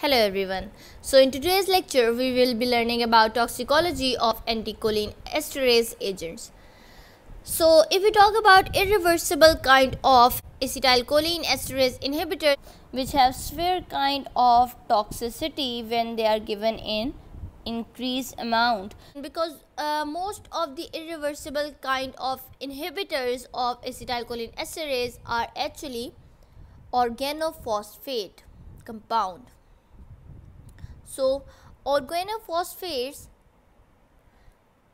Hello everyone. So in today's lecture we will be learning about toxicology of anticholine esterase agents. So if we talk about irreversible kind of acetylcholine esterase inhibitor which have severe kind of toxicity when they are given in increased amount because uh, most of the irreversible kind of inhibitors of acetylcholine esterase are actually organophosphate compound so organophosphates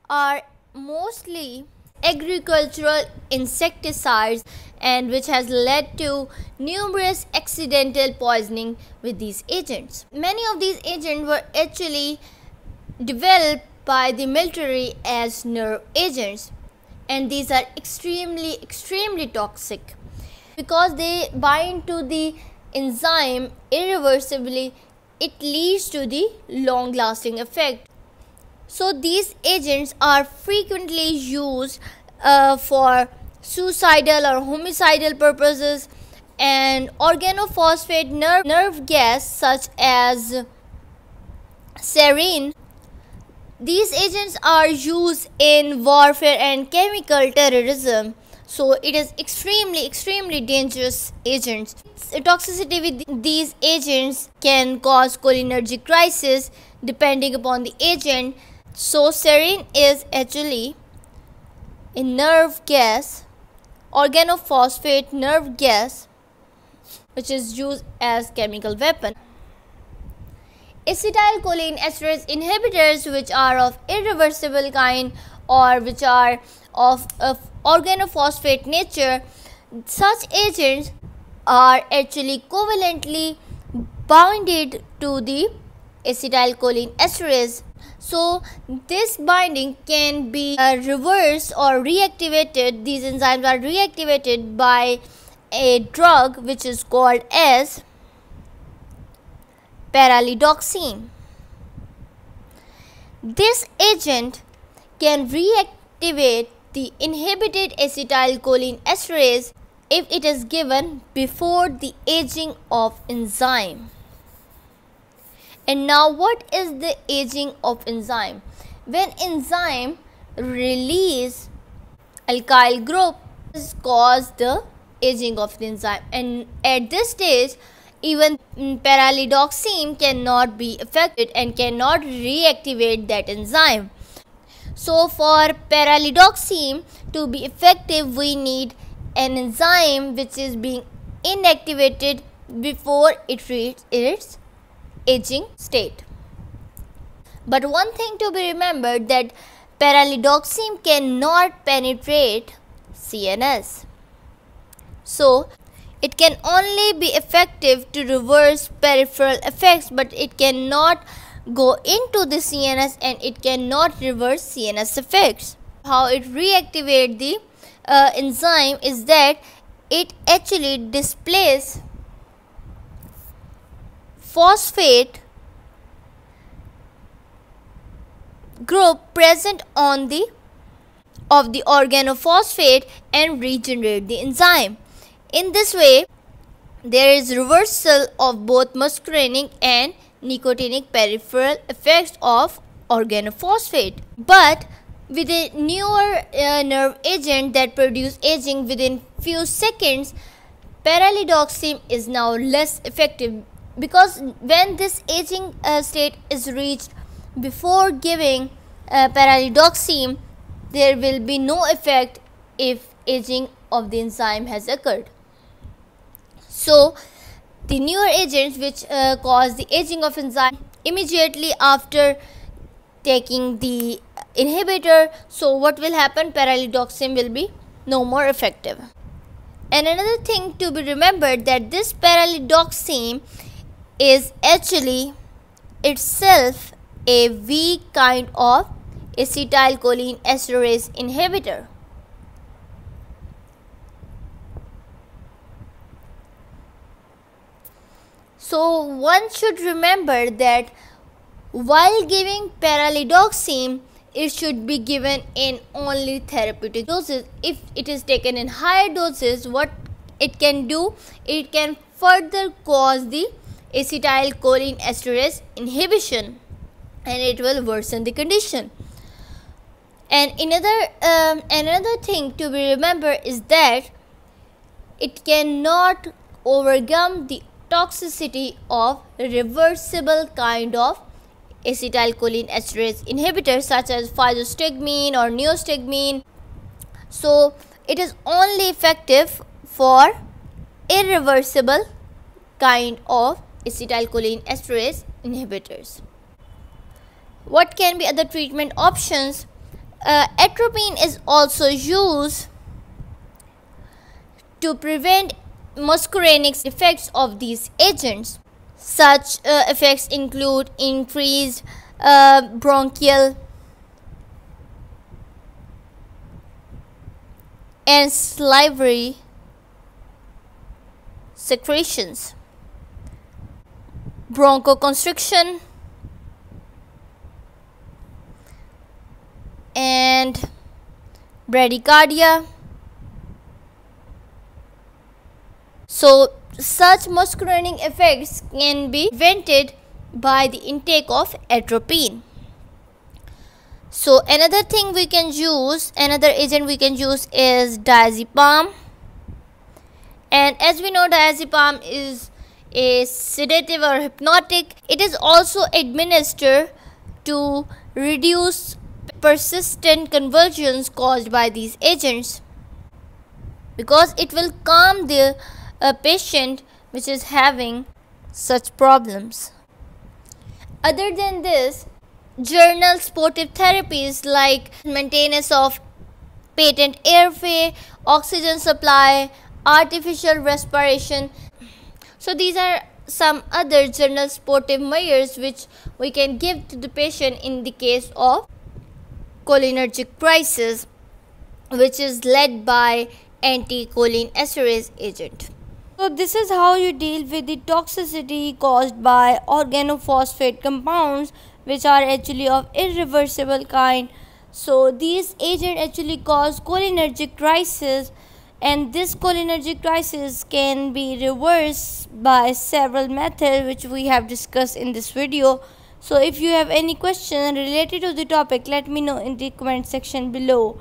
are mostly agricultural insecticides and which has led to numerous accidental poisoning with these agents. Many of these agents were actually developed by the military as nerve agents and these are extremely extremely toxic because they bind to the enzyme irreversibly it leads to the long lasting effect. So, these agents are frequently used uh, for suicidal or homicidal purposes and organophosphate nerve, nerve gas such as sarin these agents are used in warfare and chemical terrorism so it is extremely extremely dangerous agents. Toxicity with these agents can cause cholinergic crisis depending upon the agent. So sarin is actually a nerve gas organophosphate nerve gas which is used as chemical weapon. Acetylcholine esterase inhibitors which are of irreversible kind or which are of, of organophosphate nature, such agents are actually covalently bounded to the acetylcholine esterase. So, this binding can be uh, reversed or reactivated. These enzymes are reactivated by a drug which is called as pralidoxime. This agent can reactivate the inhibited acetylcholine esterase if it is given before the aging of enzyme. And now what is the aging of enzyme? When enzyme release alkyl group cause the aging of the enzyme and at this stage even pralidoxime cannot be affected and cannot reactivate that enzyme. So for pralidoxime to be effective we need an enzyme which is being inactivated before it reaches its aging state. But one thing to be remembered that pralidoxime cannot penetrate CNS. So it can only be effective to reverse peripheral effects but it cannot go into the CNS and it cannot reverse CNS effects. How it reactivate the uh, enzyme is that it actually displays phosphate group present on the of the organophosphate and regenerate the enzyme. In this way, there is reversal of both muscarinic and nicotinic peripheral effects of organophosphate. But with a newer uh, nerve agent that produce aging within few seconds, pralidoxime is now less effective because when this aging uh, state is reached before giving uh, pralidoxime, there will be no effect if aging of the enzyme has occurred. So, the newer agents which uh, cause the aging of enzyme immediately after taking the inhibitor. So what will happen? Pralidoxime will be no more effective. And another thing to be remembered that this pralidoxime is actually itself a weak kind of acetylcholine esterase inhibitor So one should remember that while giving pralidoxime, it should be given in only therapeutic doses. If it is taken in higher doses, what it can do, it can further cause the acetylcholine esterase inhibition and it will worsen the condition. And another um, another thing to be remembered is that it cannot overcome the toxicity of reversible kind of acetylcholine esterase inhibitors such as physostigmine or neostigmine. So it is only effective for irreversible kind of acetylcholine esterase inhibitors. What can be other treatment options? Uh, atropine is also used to prevent muscarinic effects of these agents. Such uh, effects include increased uh, bronchial and salivary secretions, bronchoconstriction, and bradycardia. So, such muscarinic effects can be prevented by the intake of atropine. So, another thing we can use, another agent we can use is diazepam. And as we know, diazepam is a sedative or hypnotic. It is also administered to reduce persistent convulsions caused by these agents because it will calm the a patient which is having such problems. Other than this, journal sportive therapies like maintenance of patent airway, oxygen supply, artificial respiration. So these are some other journal sportive measures which we can give to the patient in the case of cholinergic crisis which is led by anticholinesterase agent. So this is how you deal with the toxicity caused by organophosphate compounds which are actually of irreversible kind. So these agents actually cause cholinergic crisis and this cholinergic crisis can be reversed by several methods which we have discussed in this video. So if you have any question related to the topic let me know in the comment section below.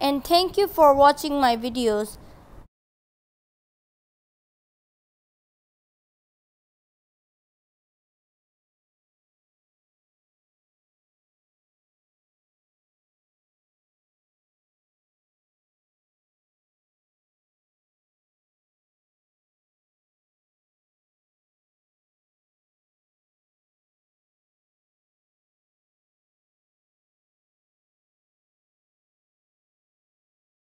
And thank you for watching my videos.